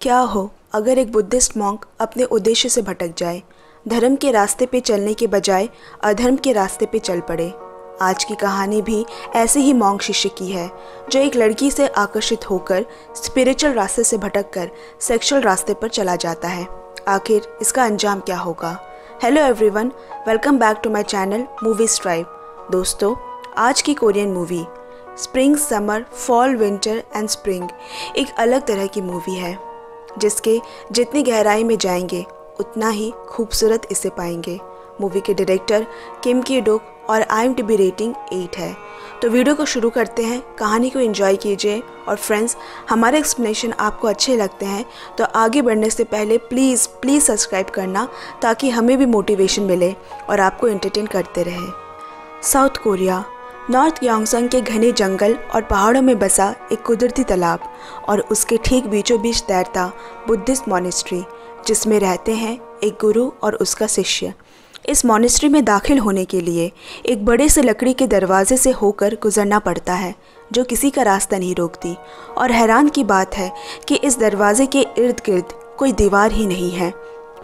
क्या हो, अगर एक बुद्धिस्ट मॉन्क अपने उद्देश्य से भटक जाए, धर्म के रास्ते पे चलने के बजाय अधर्म के रास्ते पे चल पड़े? आज की कहानी भी ऐसे ही मॉन्क शिष्य की है, जो एक लड़की से आकर्षित होकर स्पिरिचुअल रास्ते से भटक कर सेक्शुअल रास्ते पर चला जाता है। आखिर इसका अंजाम क्या होगा? Hello everyone welcome back to my channel movie strive दोस्तों, आज की Korean movie spring summer fall winter and spring एक अलग तरह की मूवी है। जिसके जितनी गहराई में जाएँगे, उतना ही खूबसूरत इसे पाएँगे। मूवी के डायरेक्टर किम की डुक और आई एम रेटिंग एट है। तो वीडियो को शुरू करते हैं, कहानी को एंजॉय कीजिए और फ्रेंड्स हमारे एक्सप्लेनेशन आपको अच्छे लगते हैं तो आगे बढ़ने से पहले प्लीज़ प्लीज़ सब्सक्राइब करना ताकि हमें भी मोटिवेशन मिले और आपको एंटरटेन करते रहे। साउथ कोरिया नॉर्थ योंगसंग के घने जंगल और पहाड़ों में बसा एक कुदरती तालाब और उसके ठीक बीचों बीच तैरता बुद्धिस्ट मॉनेस्ट्री जिसमें रहते हैं एक गुरु और उसका शिष्य। इस मॉनेस्ट्री में दाखिल होने के लिए एक बड़े से लकड़ी के दरवाजे से होकर गुजरना पड़ता है, जो किसी का रास्ता नहीं रोकती। और हैरान की बात है कि इस दरवाजे के इर्द गिर्द कोई दीवार ही नहीं है।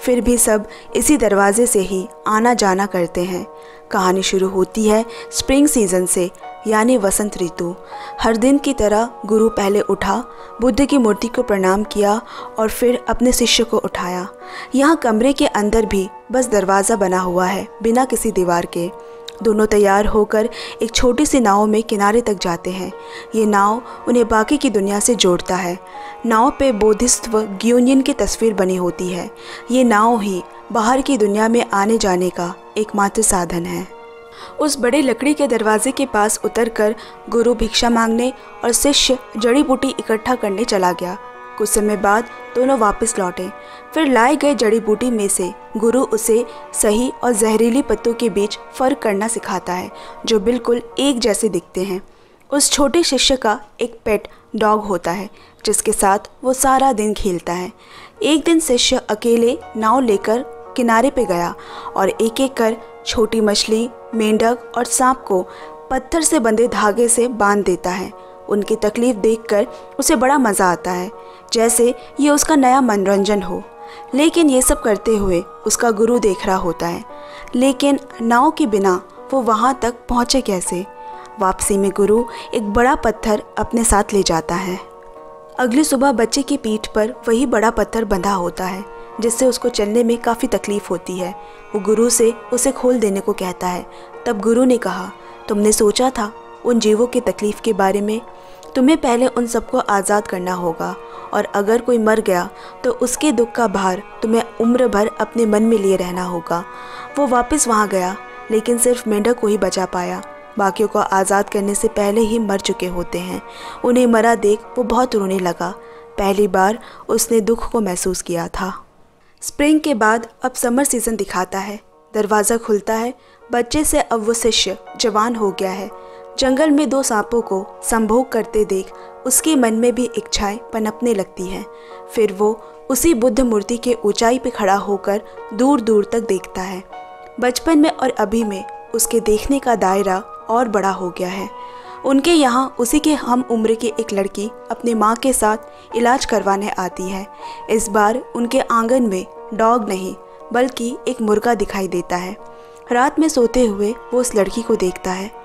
फिर भी सब इसी दरवाजे से ही आना जाना करते हैं। कहानी शुरू होती है स्प्रिंग सीज़न से, यानी वसंत ऋतु। हर दिन की तरह गुरु पहले उठा, बुद्ध की मूर्ति को प्रणाम किया और फिर अपने शिष्य को उठाया। यहाँ कमरे के अंदर भी बस दरवाज़ा बना हुआ है, बिना किसी दीवार के। दोनों तैयार होकर एक छोटी सी नाव में किनारे तक जाते हैं। ये नाव उन्हें बाकी की दुनिया से जोड़ता है। नाव पे बोधिस्त्व ग्यूनियन की तस्वीर बनी होती है। ये नाव ही बाहर की दुनिया में आने जाने का एकमात्र साधन है। उस बड़े लकड़ी के दरवाजे के पास उतरकर गुरु भिक्षा मांगने और शिष्य जड़ी बूटी इकट्ठा करने चला गया। कुछ समय बाद दोनों वापस लौटे। फिर लाए गए जड़ी बूटी में से गुरु उसे सही और जहरीली पत्तों के बीच फ़र्क करना सिखाता है, जो बिल्कुल एक जैसे दिखते हैं। उस छोटे शिष्य का एक पेट डॉग होता है, जिसके साथ वो सारा दिन खेलता है। एक दिन शिष्य अकेले नाव लेकर किनारे पे गया और एक एक कर छोटी मछली, मेंढक और सांप को पत्थर से बंधे धागे से बाँध देता है। उनकी तकलीफ़ देखकर उसे बड़ा मज़ा आता है, जैसे ये उसका नया मनोरंजन हो। लेकिन ये सब करते हुए उसका गुरु देख रहा होता है। लेकिन नाव के बिना वो वहाँ तक पहुँचे कैसे? वापसी में गुरु एक बड़ा पत्थर अपने साथ ले जाता है। अगली सुबह बच्चे की पीठ पर वही बड़ा पत्थर बंधा होता है, जिससे उसको चलने में काफ़ी तकलीफ़ होती है। वो गुरु से उसे खोल देने को कहता है। तब गुरु ने कहा, तुमने सोचा था उन जीवों की तकलीफ़ के बारे में, तुम्हें पहले उन सबको आज़ाद करना होगा। और अगर कोई मर गया तो उसके दुख का भार तुम्हें उम्र भर अपने मन में लिए रहना होगा। वो वापस वहाँ गया, लेकिन सिर्फ़ मेंढक को ही बचा पाया। बाकियों को आज़ाद करने से पहले ही मर चुके होते हैं। उन्हें मरा देख वो बहुत रोने लगा। पहली बार उसने दुख को महसूस किया था। स्प्रिंग के बाद अब समर सीज़न दिखाता है। दरवाज़ा खुलता है। बच्चे से अब वो शिष्य, जवान हो गया है। जंगल में दो सांपों को संभोग करते देख उसके मन में भी इच्छाएँ पनपने लगती हैं। फिर वो उसी बुद्ध मूर्ति के ऊंचाई पर खड़ा होकर दूर दूर तक देखता है। बचपन में और अभी में उसके देखने का दायरा और बड़ा हो गया है। उनके यहाँ उसी के हम उम्र की एक लड़की अपनी माँ के साथ इलाज करवाने आती है। इस बार उनके आँगन में डॉग नहीं, बल्कि एक मुर्गा दिखाई देता है। रात में सोते हुए वो उस लड़की को देखता है।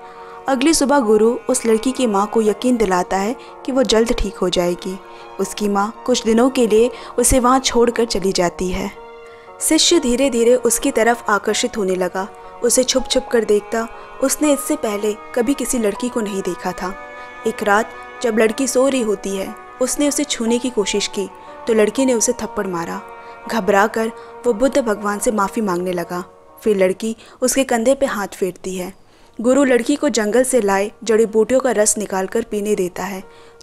अगली सुबह गुरु उस लड़की की माँ को यकीन दिलाता है कि वो जल्द ठीक हो जाएगी। उसकी माँ कुछ दिनों के लिए उसे वहाँ छोड़कर चली जाती है। शिष्य धीरे धीरे उसकी तरफ़ आकर्षित होने लगा। उसे छुप छुप कर देखता, उसने इससे पहले कभी किसी लड़की को नहीं देखा था। एक रात, जब लड़की सो रही होती है, उसने उसे छूने की कोशिश की तो लड़की ने उसे थप्पड़ मारा। घबरा कर वो बुद्ध भगवान से माफ़ी मांगने लगा। फिर लड़की उसके कंधे पे हाथ फेरती है। गुरु लड़की को जंगल से लाए, जड़ी बूटियों का रस निकालकर पीने देता है।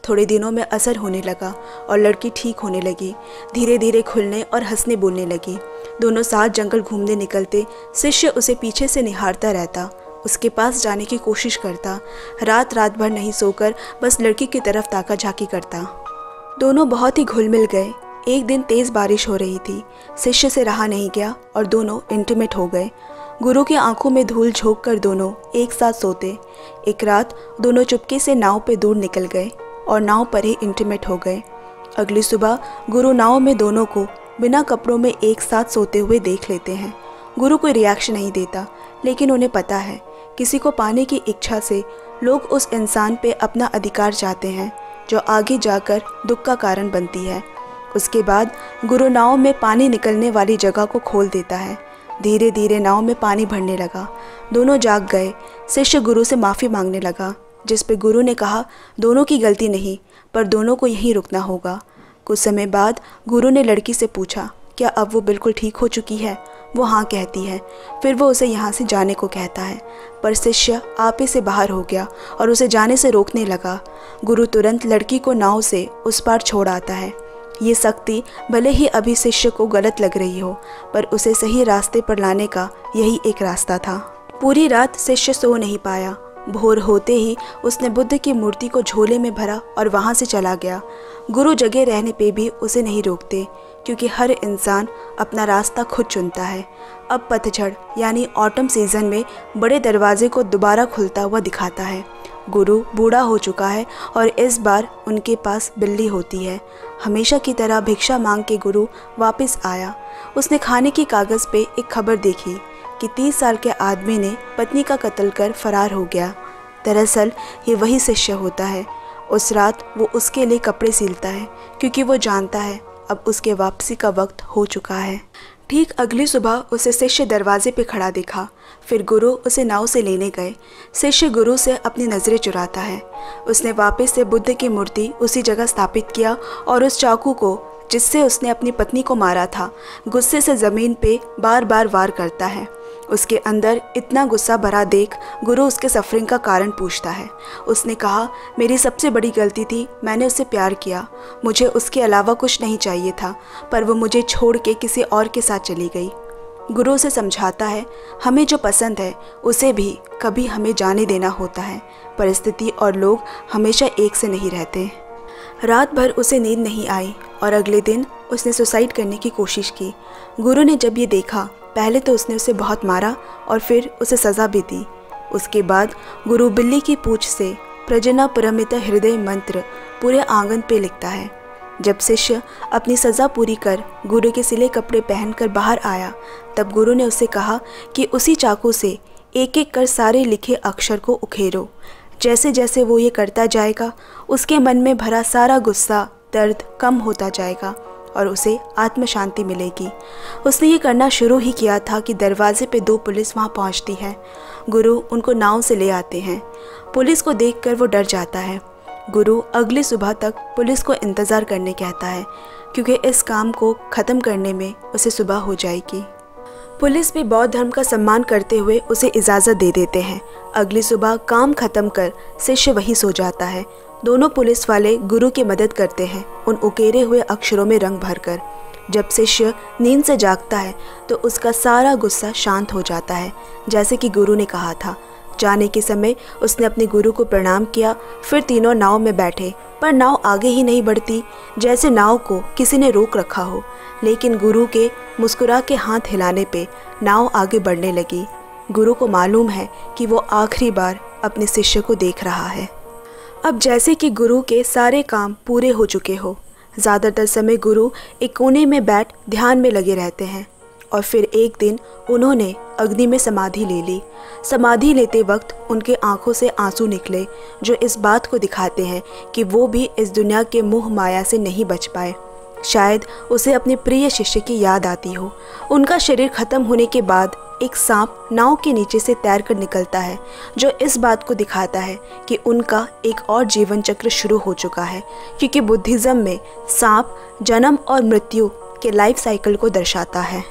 थोड़े दिनों में असर होने लगा और लड़की ठीक होने लगी। धीरे धीरे खुलने और हंसने बोलने लगी। दोनों साथ जंगल घूमने निकलते, शिष्य उसे पीछे से निहारता रहता, उसके पास जाने की कोशिश करता। रात रात भर नहीं सोकर बस लड़की की तरफ़ ताका झाकी करता। दोनों बहुत ही घुल मिल गए। एक दिन तेज़ बारिश हो रही थी। शिष्य से रहा नहीं गया और दोनों इंटीमेट हो गए। गुरु की आँखों में धूल झोंक कर दोनों एक साथ सोते। एक रात दोनों चुपके से नाव पे दूर निकल गए और नाव पर ही इंटीमेट हो गए। अगली सुबह गुरु नाव में दोनों को बिना कपड़ों में एक साथ सोते हुए देख लेते हैं। गुरु कोई रिएक्शन नहीं देता, लेकिन उन्हें पता है, किसी को पाने की इच्छा से लोग उस इंसान पे अपना अधिकार चाहते हैं, जो आगे जाकर दुख का कारण बनती है। उसके बाद गुरु नाव में पानी निकलने वाली जगह को खोल देता है। धीरे धीरे नाव में पानी भरने लगा। दोनों जाग गए। शिष्य गुरु से माफ़ी मांगने लगा, जिस पे गुरु ने कहा, दोनों की गलती नहीं, पर दोनों को यहीं रुकना होगा। कुछ समय बाद गुरु ने लड़की से पूछा, क्या अब वो बिल्कुल ठीक हो चुकी है? वो हाँ कहती है। फिर वो उसे यहाँ से जाने को कहता है। पर शिष्य आपे से बाहर हो गया और उसे जाने से रोकने लगा। गुरु तुरंत लड़की को नाव से उस पार छोड़ आता है। ये शक्ति भले ही अभी शिष्य को गलत लग रही हो, पर उसे सही रास्ते पर लाने का यही एक रास्ता था। पूरी रात शिष्य सो नहीं पाया। भोर होते ही उसने बुद्ध की मूर्ति को झोले में भरा और वहाँ से चला गया। गुरु जगह रहने पे भी उसे नहीं रोकते, क्योंकि हर इंसान अपना रास्ता खुद चुनता है। अब पतझड़, यानी ऑटम सीज़न में बड़े दरवाजे को दोबारा खुलता हुआ दिखाता है। गुरु बूढ़ा हो चुका है और इस बार उनके पास बिल्ली होती है। हमेशा की तरह भिक्षा मांग के गुरु वापस आया। उसने खाने की कागज़ पे एक खबर देखी कि तीस साल के आदमी ने पत्नी का कत्ल कर फरार हो गया। दरअसल, ये वही शिष्य होता है। उस रात वो उसके लिए कपड़े सिलता है, क्योंकि वो जानता है, अब उसके वापसी का वक्त हो चुका है। ठीक अगली सुबह उसे शिष्य दरवाजे पे खड़ा देखा। फिर गुरु उसे नाव से लेने गए। शिष्य गुरु से अपनी नज़रें चुराता है। उसने वापस से बुद्ध की मूर्ति उसी जगह स्थापित किया और उस चाकू को, जिससे उसने अपनी पत्नी को मारा था, गुस्से से ज़मीन पे बार बार वार करता है। उसके अंदर इतना गुस्सा भरा देख गुरु उसके सफरिंग का कारण पूछता है। उसने कहा, मेरी सबसे बड़ी गलती थी, मैंने उससे प्यार किया। मुझे उसके अलावा कुछ नहीं चाहिए था, पर वो मुझे छोड़ के किसी और के साथ चली गई। गुरु उसे समझाता है, हमें जो पसंद है, उसे भी कभी हमें जाने देना होता है। परिस्थिति और लोग हमेशा एक से नहीं रहते। रात भर उसे नींद नहीं आई और अगले दिन उसने सुसाइड करने की कोशिश की। गुरु ने जब ये देखा, पहले तो उसने उसे बहुत मारा और फिर उसे सज़ा भी दी। उसके बाद गुरु बिल्ली की पूछ से प्रजना परमित हृदय मंत्र पूरे आँगन पे लिखता है। जब शिष्य अपनी सज़ा पूरी कर गुरु के सिले कपड़े पहनकर बाहर आया, तब गुरु ने उसे कहा कि उसी चाकू से एक एक कर सारे लिखे अक्षर को उखेरो। जैसे जैसे वो ये करता जाएगा, उसके मन में भरा सारा गुस्सा, दर्द कम होता जाएगा और उसे आत्म शांति मिलेगी। उसने ये करना शुरू ही किया था कि दरवाजे पे दो पुलिस वहाँ पहुँचती है। गुरु उनको नाव से ले आते हैं। पुलिस को देखकर वो डर जाता है। गुरु अगली सुबह तक पुलिस को इंतज़ार करने कहता है, क्योंकि इस काम को ख़त्म करने में उसे सुबह हो जाएगी। पुलिस भी बौद्ध धर्म का सम्मान करते हुए उसे इजाज़त दे देते हैं। अगली सुबह काम ख़त्म कर शिष्य वही सो जाता है। दोनों पुलिस वाले गुरु की मदद करते हैं, उन उकेरे हुए अक्षरों में रंग भरकर। जब शिष्य नींद से जागता है तो उसका सारा गुस्सा शांत हो जाता है, जैसे कि गुरु ने कहा था। जाने के समय उसने अपने गुरु को प्रणाम किया, फिर तीनों नाव में बैठे। पर नाव आगे ही नहीं बढ़ती, जैसे नाव को किसी ने रोक रखा हो। लेकिन गुरु के मुस्कुरा के हाथ हिलाने पे नाव आगे बढ़ने लगी। गुरु को मालूम है कि वो आखिरी बार अपने शिष्य को देख रहा है। अब जैसे कि गुरु के सारे काम पूरे हो चुके हो, ज़्यादातर समय गुरु एक कोने में बैठ ध्यान में लगे रहते हैं। और फिर एक दिन उन्होंने अग्नि में समाधि ले ली। समाधि लेते वक्त उनके आँखों से आँसू निकले, जो इस बात को दिखाते हैं कि वो भी इस दुनिया के मुँह माया से नहीं बच पाए। शायद उसे अपने प्रिय शिष्य की याद आती हो। उनका शरीर खत्म होने के बाद एक सांप नाव के नीचे से तैर कर निकलता है, जो इस बात को दिखाता है कि उनका एक और जीवन चक्र शुरू हो चुका है, क्योंकि बुद्धिज़्म में सांप जन्म और मृत्यु के लाइफ साइकिल को दर्शाता है।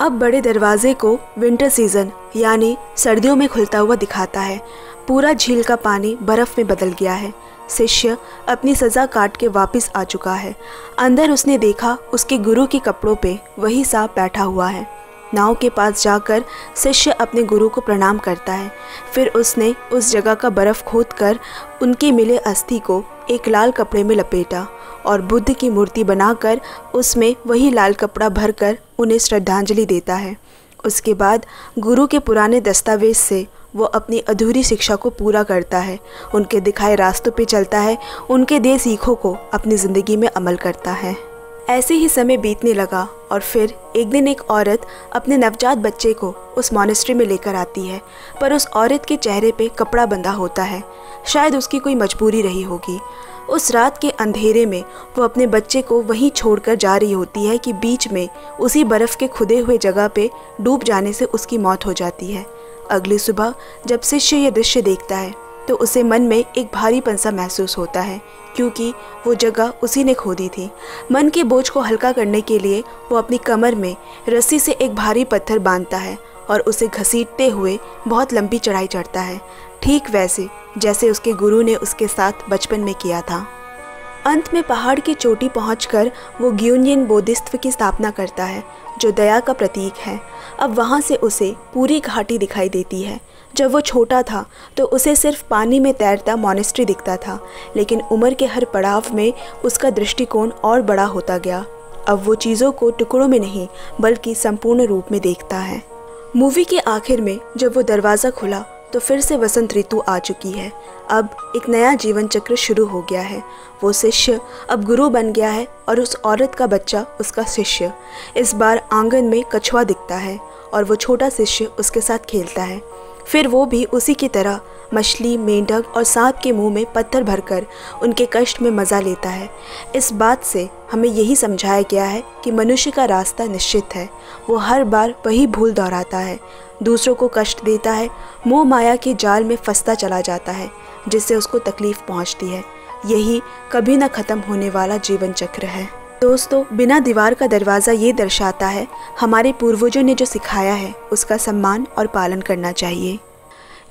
अब बड़े दरवाजे को विंटर सीज़न यानी सर्दियों में खुलता हुआ दिखाता है। पूरा झील का पानी बर्फ़ में बदल गया है। शिष्य अपनी सज़ा काट के वापस आ चुका है। अंदर उसने देखा उसके गुरु के कपड़ों पे वही सांप बैठा हुआ है। नाव के पास जाकर शिष्य अपने गुरु को प्रणाम करता है। फिर उसने उस जगह का बर्फ़ खोद कर उनके मिले अस्थि को एक लाल कपड़े में लपेटा। और बुद्ध की मूर्ति बनाकर उसमें वही लाल कपड़ा भरकर उन्हें श्रद्धांजलि देता है। उसके बाद गुरु के पुराने दस्तावेज़ से वो अपनी अधूरी शिक्षा को पूरा करता है। उनके दिखाए रास्तों पे चलता है। उनके दे सीखों को अपनी ज़िंदगी में अमल करता है। ऐसे ही समय बीतने लगा और फिर एक दिन एक औरत अपने नवजात बच्चे को उस मॉनेस्ट्री में लेकर आती है, पर उस औरत के चेहरे पे कपड़ा बंधा होता है। शायद उसकी कोई मजबूरी रही होगी। उस रात के अंधेरे में वो अपने बच्चे को वहीं छोड़कर जा रही होती है कि बीच में उसी बर्फ़ के खुदे हुए जगह पे डूब जाने से उसकी मौत हो जाती है। अगली सुबह जब शिष्य यह दृश्य देखता है तो उसे मन में एक भारीपन सा महसूस होता है, क्योंकि वो जगह उसी ने खोदी थी। मन के बोझ को हल्का करने के लिए वो अपनी कमर में रस्सी से एक भारी पत्थर बांधता है और उसे घसीटते हुए बहुत लंबी चढ़ाई चढ़ता है, ठीक वैसे जैसे उसके गुरु ने उसके साथ बचपन में किया था। अंत में पहाड़ की चोटी पहुंचकर वो ग्यूनियन बोधिस्त्व की स्थापना करता है, जो दया का प्रतीक है। अब वहाँ से उसे पूरी घाटी दिखाई देती है जब वो छोटा था तो उसे सिर्फ़ पानी में तैरता मॉनेस्ट्री दिखता था, लेकिन उम्र के हर पड़ाव में उसका दृष्टिकोण और बड़ा होता गया। अब वो चीज़ों को टुकड़ों में नहीं, बल्कि संपूर्ण रूप में देखता है। मूवी के आखिर में, जब वो दरवाज़ा खुला तो फिर से वसंत ऋतु आ चुकी है। अब एक नया जीवन चक्र शुरू हो गया है। वो शिष्य अब गुरु बन गया है और उस औरत का बच्चा उसका शिष्य। इस बार आँगन में कछुआ दिखता है और वो छोटा शिष्य उसके साथ खेलता है। फिर वो भी उसी की तरह मछली, मेंढक और सांप के मुँह में पत्थर भरकर उनके कष्ट में मज़ा लेता है। इस बात से हमें यही समझाया गया है कि मनुष्य का रास्ता निश्चित है। वो हर बार वही भूल दोहराता है। दूसरों को कष्ट देता है, मोह माया के जाल में फंसता चला जाता है, जिससे उसको तकलीफ़ पहुँचती है। यही कभी न ख़त्म होने वाला जीवन चक्र है। दोस्तों, बिना दीवार का दरवाज़ा ये दर्शाता है, हमारे पूर्वजों ने जो सिखाया है, उसका सम्मान और पालन करना चाहिए।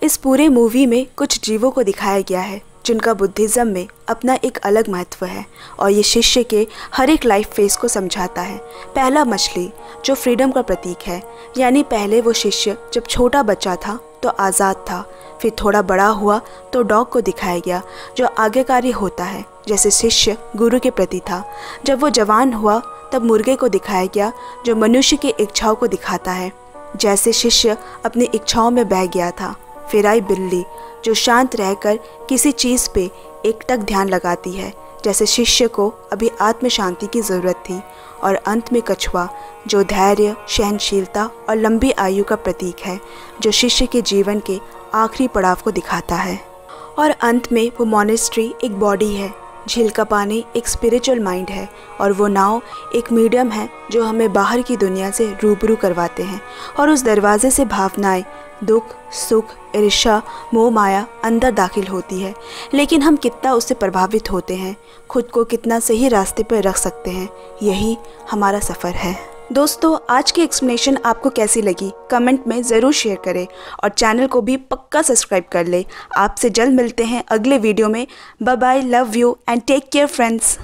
इस पूरे मूवी में कुछ जीवों को दिखाया गया है, जिनका बुद्धिज़्म में अपना एक अलग महत्व है, और ये शिष्य के हर एक लाइफ फेस को समझाता है। पहला मछली, जो फ्रीडम का प्रतीक है, यानी पहले वो शिष्य जब छोटा बच्चा था तो आज़ाद था फिर थोड़ा बड़ा हुआ तो डॉग को दिखाया गया, जो आज्ञाकारी होता है, जैसे शिष्य गुरु के प्रति था। जब वो जवान हुआ, तब मुर्गे को दिखाया गया, जो मनुष्य की इच्छाओं को दिखाता है। जैसे शिष्य अपनी इच्छाओं में बह गया था, फिर आई बिल्ली, जो शांत रहकर किसी चीज़ पे एकटक ध्यान लगाती है, जैसे शिष्य को अभी आत्म शांति की ज़रूरत थी। और अंत में कछुआ जो धैर्य, सहनशीलता और लंबी आयु का प्रतीक है, जो शिष्य के जीवन के आखिरी पड़ाव को दिखाता है। और अंत में वो मोनेस्ट्री एक बॉडी है, झील का पानी एक स्पिरिचुअल माइंड है और वो नाव एक मीडियम है जो हमें बाहर की दुनिया से रूबरू करवाते हैं। और उस दरवाजे से भावनाएँ, दुख, सुख ईर्षा मोह, माया अंदर दाखिल होती है। लेकिन हम कितना उससे प्रभावित होते हैं, खुद को कितना सही रास्ते पर रख सकते हैं, यही हमारा सफ़र है। दोस्तों, आज की एक्सप्लेनेशन आपको कैसी लगी? कमेंट में ज़रूर शेयर करें और चैनल को भी पक्का सब्सक्राइब कर ले। आपसे जल्द मिलते हैं अगले वीडियो में। Bye bye love you and take care friends